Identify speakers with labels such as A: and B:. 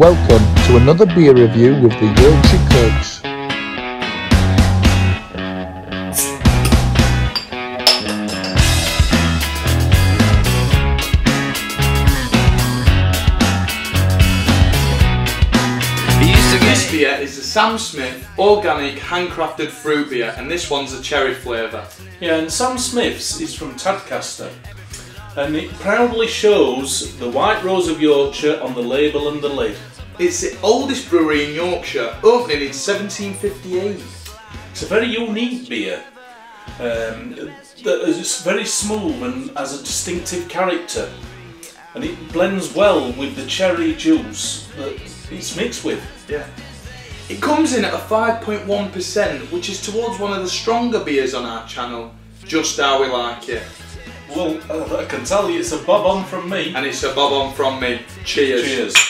A: Welcome to another beer review with the Yorkshire Cooks.
B: This beer is the Sam Smith organic handcrafted fruit beer, and this one's a cherry flavour.
C: Yeah, and Sam Smith's is from Tadcaster, and it proudly shows the White Rose of Yorkshire on the label and the lid.
B: It's the oldest brewery in Yorkshire, opening in 1758.
C: It's a very unique beer. Um, is very smooth and has a distinctive character, and it blends well with the cherry juice that it's mixed with.
B: Yeah. It comes in at a 5.1%, which is towards one of the stronger beers on our channel. Just how we like it.
C: Well, uh, I can tell you it's a bob on from me.
B: And it's a bob on from me. Cheers.
C: Cheers.